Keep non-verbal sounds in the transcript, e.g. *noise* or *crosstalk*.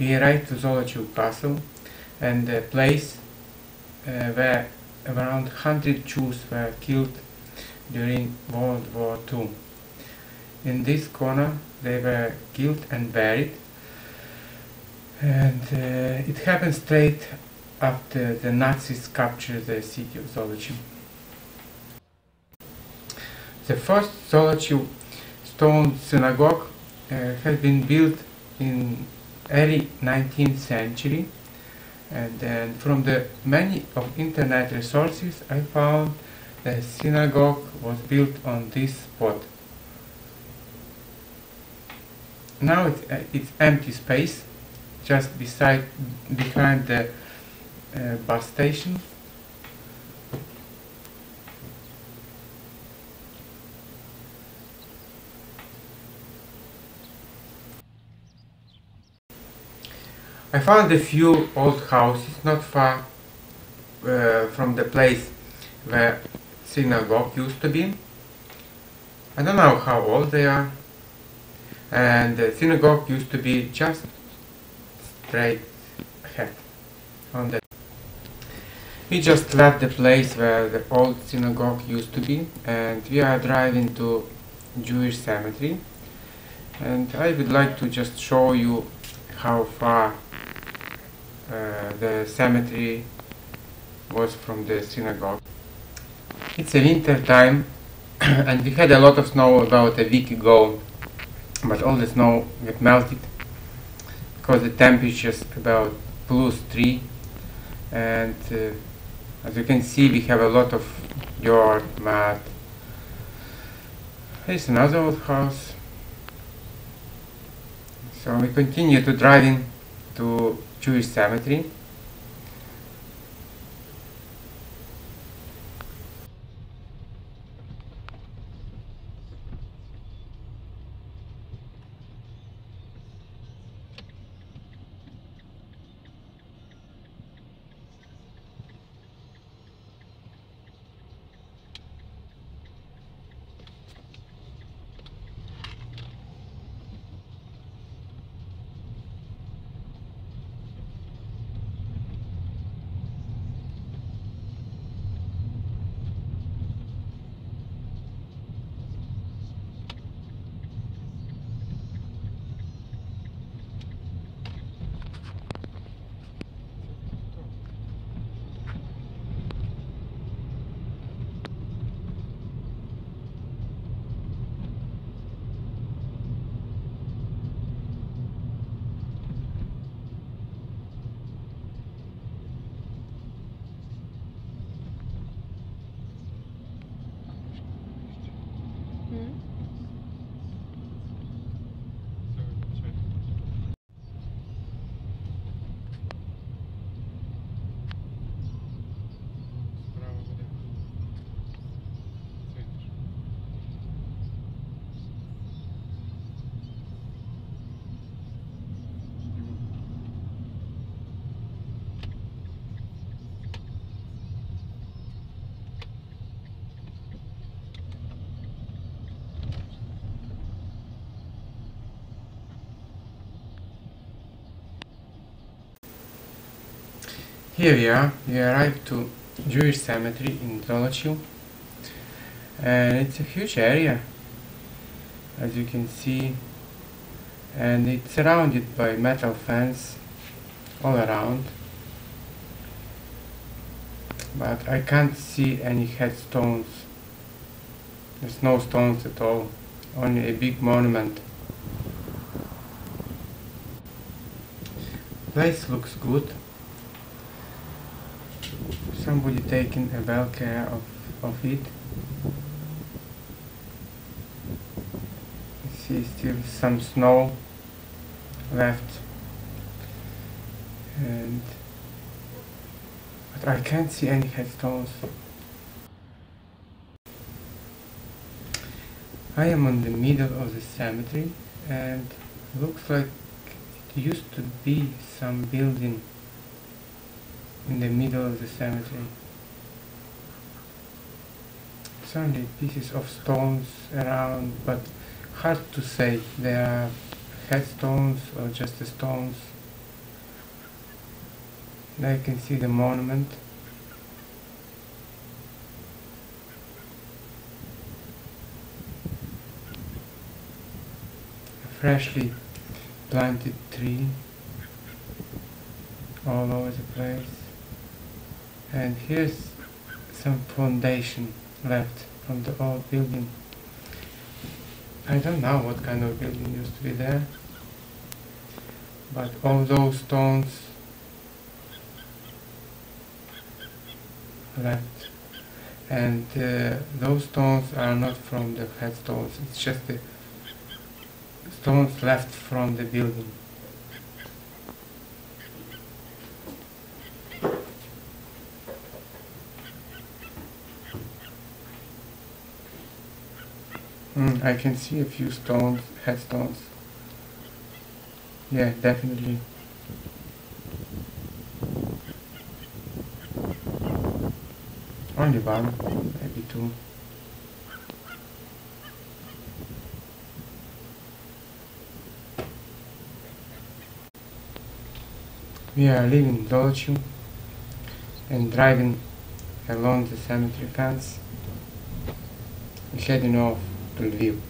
we arrived to Zolochiv Castle and the place uh, where around 100 Jews were killed during World War II. In this corner they were killed and buried and uh, it happened straight after the Nazis captured the city of Zolochiv. The first Zolochiv stone synagogue uh, has been built in early 19th century and then from the many of internet resources I found the synagogue was built on this spot. Now it's, uh, it's empty space just beside behind the uh, bus station I found a few old houses not far uh, from the place where synagogue used to be. I don't know how old they are. And the synagogue used to be just straight ahead on the we just left the place where the old synagogue used to be and we are driving to Jewish cemetery and I would like to just show you how far the cemetery was from the synagogue. It's a winter time *clears throat* and we had a lot of snow about a week ago but all the snow got melted because the temperature is about plus 3 and uh, as you can see we have a lot of yard, mud. Here's another old house. So we continue to driving to Jewish cemetery. Mm-hmm. Here we are, we arrived to Jewish cemetery in Zolochiv and it's a huge area as you can see and it's surrounded by metal fence all around. But I can't see any headstones. There's no stones at all only a big monument. Place looks good somebody taking a well care of, of it. See still some snow left and but I can't see any headstones. I am on the middle of the cemetery and looks like it used to be some building in the middle of the cemetery. Certainly pieces of stones around, but hard to say. They are headstones or just the stones. There you can see the monument. A freshly planted tree all over the place. And here's some foundation left from the old building. I don't know what kind of building used to be there, but all those stones left and uh, those stones are not from the headstones, it's just the stones left from the building. Mm, I can see a few stones, headstones. Yeah, definitely. Only one, maybe two. We are leaving Zolochiv and driving along the cemetery fence, heading off Lviv.